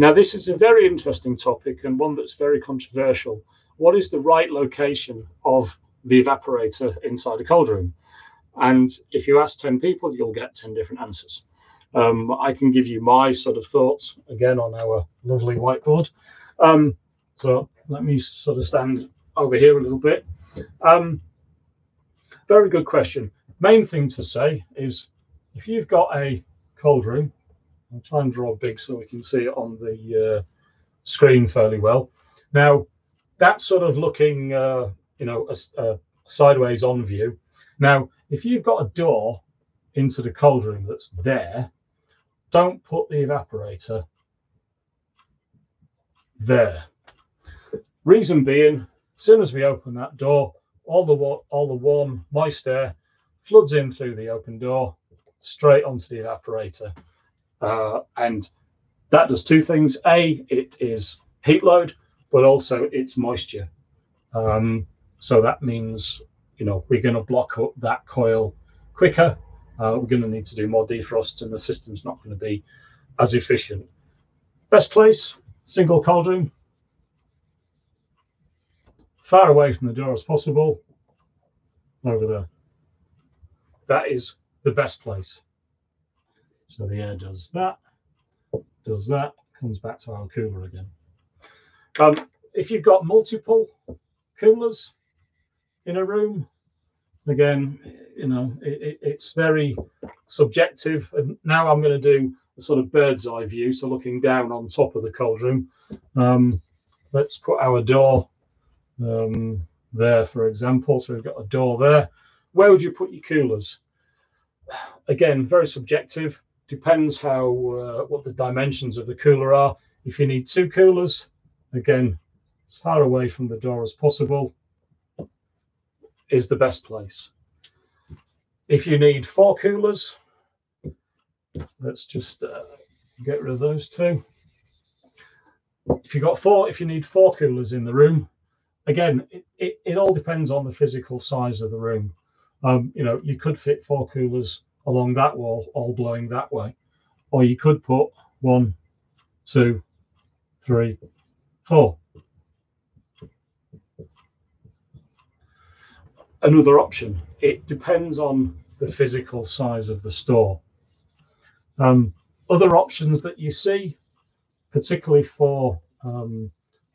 Now, this is a very interesting topic and one that's very controversial. What is the right location of the evaporator inside a cold room? And if you ask 10 people, you'll get 10 different answers. Um, I can give you my sort of thoughts again on our lovely whiteboard. Um, so let me sort of stand over here a little bit. Um, very good question. Main thing to say is if you've got a cold room, I'll try and draw big so we can see it on the uh, screen fairly well. Now, that's sort of looking, uh, you know, a, a sideways on view. Now, if you've got a door into the cold room that's there, don't put the evaporator there. Reason being, as soon as we open that door, all the all the warm, moist air floods in through the open door, straight onto the evaporator, uh, and that does two things. A, it is heat load, but also it's moisture. Um, so that means you know we're going to block up that coil quicker uh, we're going to need to do more defrost and the system's not going to be as efficient. Best place, single cold room, far away from the door as possible, over there. That is the best place. So the air does that, does that, comes back to our cooler again. Um, if you've got multiple coolers in a room, again, you know, it, it's very subjective. And now I'm going to do a sort of bird's eye view, so looking down on top of the cold room. Um, let's put our door um, there, for example. So we've got a door there. Where would you put your coolers? Again, very subjective. Depends how uh, what the dimensions of the cooler are. If you need two coolers, again, as far away from the door as possible is the best place. If you need four coolers, let's just uh, get rid of those two. If you've got four, if you need four coolers in the room, again, it, it, it all depends on the physical size of the room. Um, you know, you could fit four coolers along that wall, all blowing that way, or you could put one, two, three, four. another option. It depends on the physical size of the store. Um, other options that you see, particularly for, um,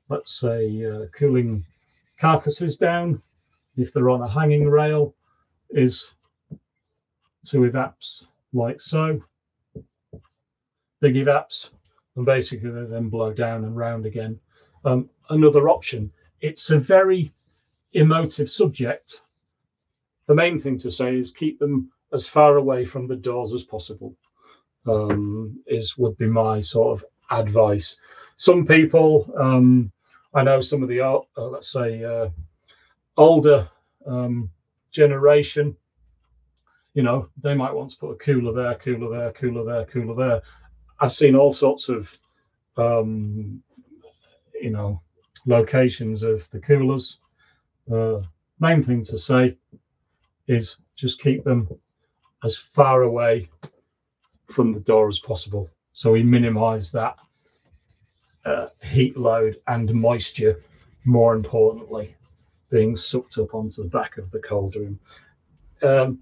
let's say, uh, cooling carcasses down, if they're on a hanging rail, is two evaps like so. Big evaps, and basically they then blow down and round again. Um, another option. It's a very emotive subject the main thing to say is keep them as far away from the doors as possible. Um, is would be my sort of advice. Some people, um, I know some of the uh, let's say uh, older um, generation, you know, they might want to put a cooler there, cooler there, cooler there, cooler there. I've seen all sorts of, um, you know, locations of the coolers. Uh, main thing to say is just keep them as far away from the door as possible. So we minimize that uh, heat load and moisture, more importantly, being sucked up onto the back of the cold room. Um,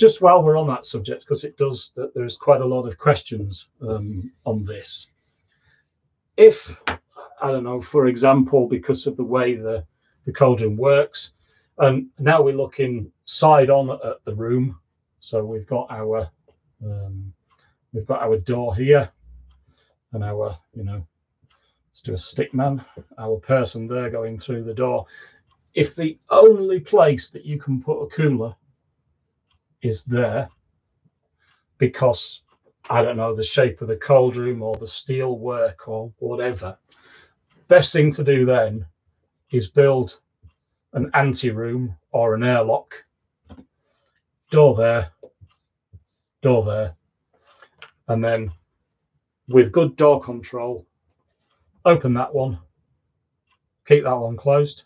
just while we're on that subject, because it does that there's quite a lot of questions um, on this. If I don't know, for example, because of the way the the cold room works, and now we're looking side on at the room. So we've got our um, we've got our door here and our, you know, let's do a stick man, our person there going through the door. If the only place that you can put a cooler is there, because I don't know the shape of the cold room or the steel work or whatever, best thing to do then is build an ante room or an airlock. Door there, door there, and then with good door control, open that one, keep that one closed,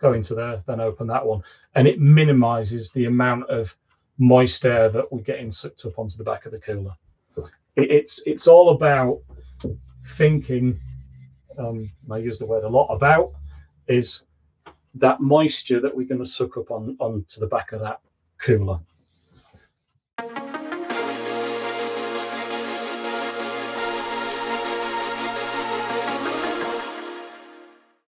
go into there, then open that one, and it minimizes the amount of moist air that we're getting sucked up onto the back of the cooler. It, it's it's all about thinking, um, I use the word a lot about, is that moisture that we're going to suck up on onto the back of that cooler.